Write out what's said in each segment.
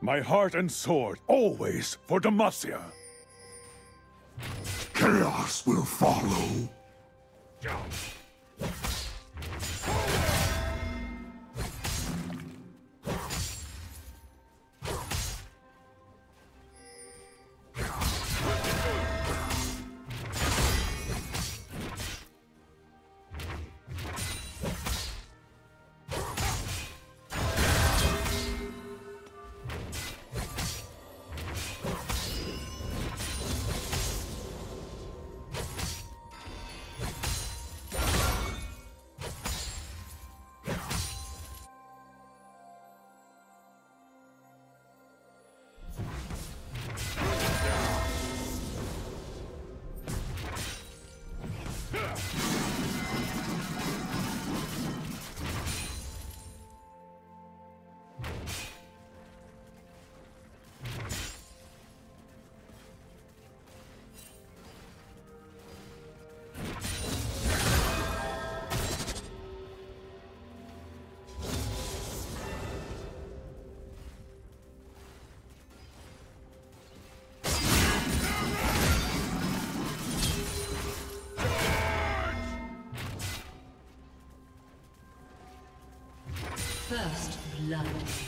My heart and sword, always for Demacia. Chaos will follow. First blood.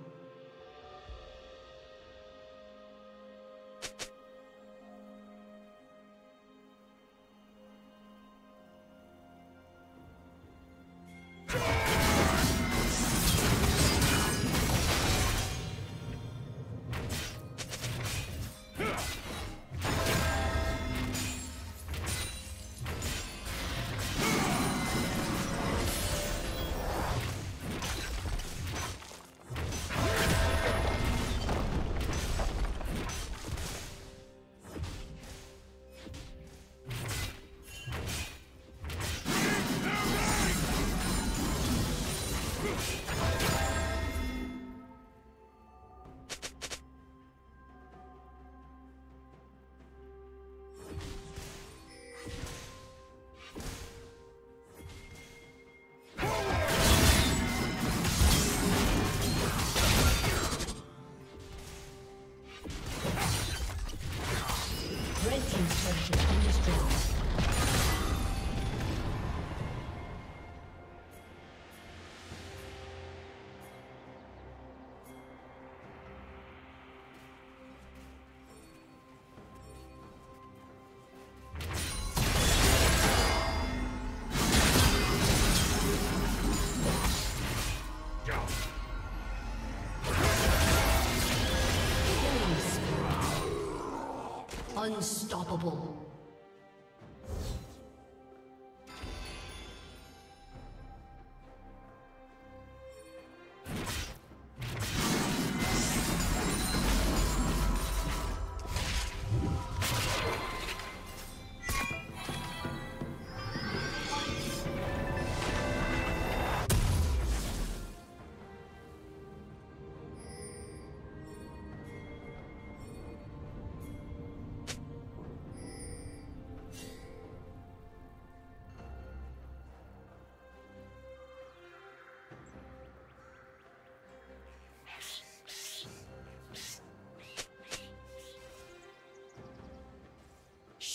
Unstoppable.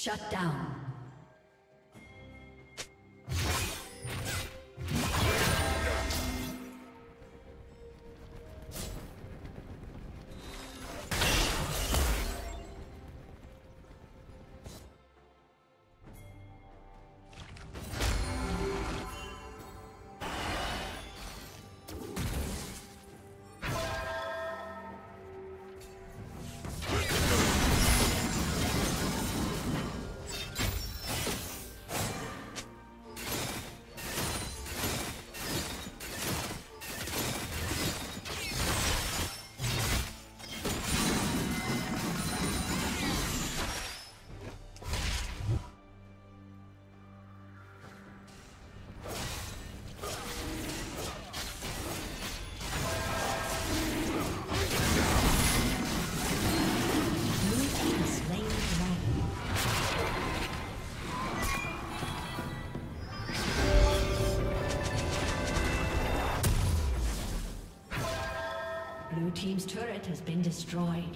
Shut down. Has been destroyed.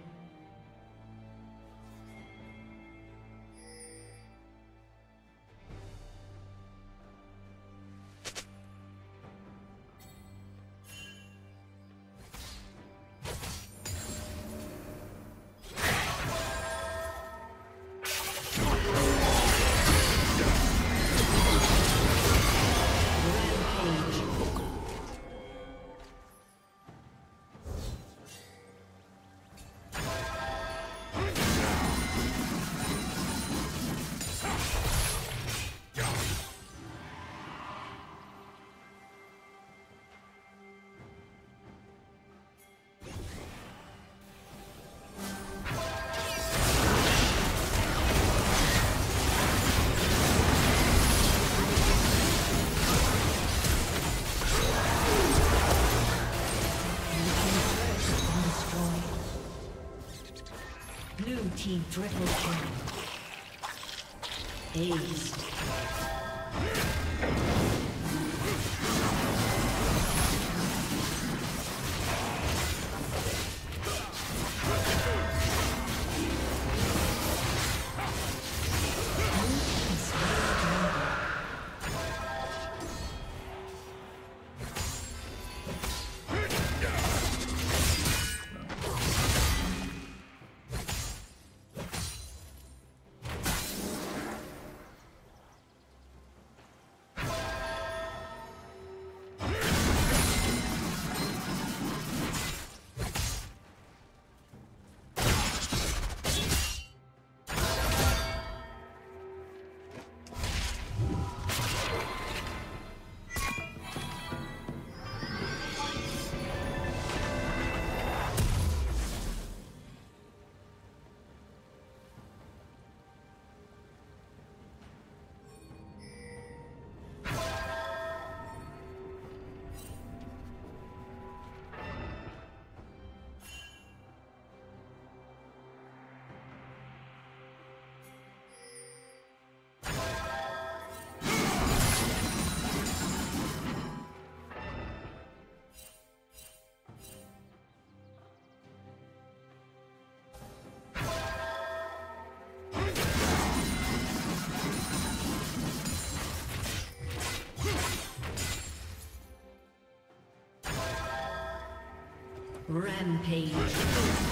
Team triple kill. Rampage.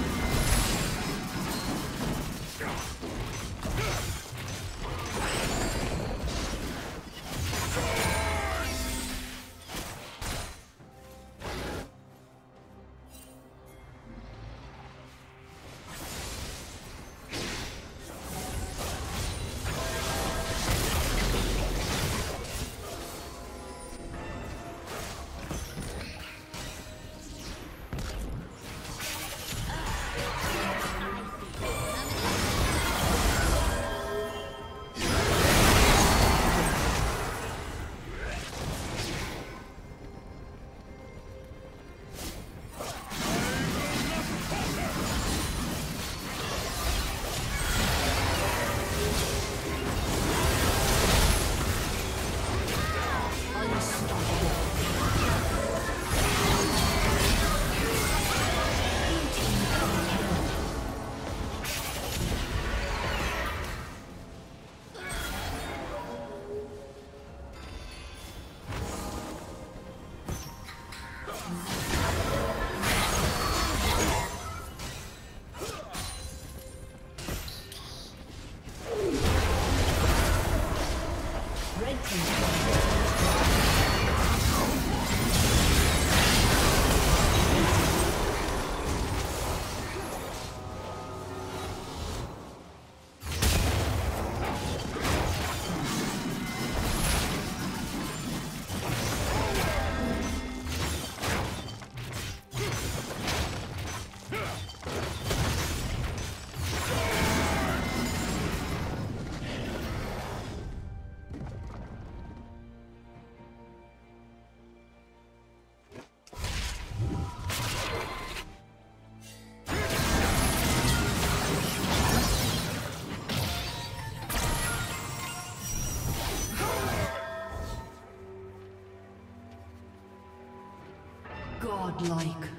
Godlike.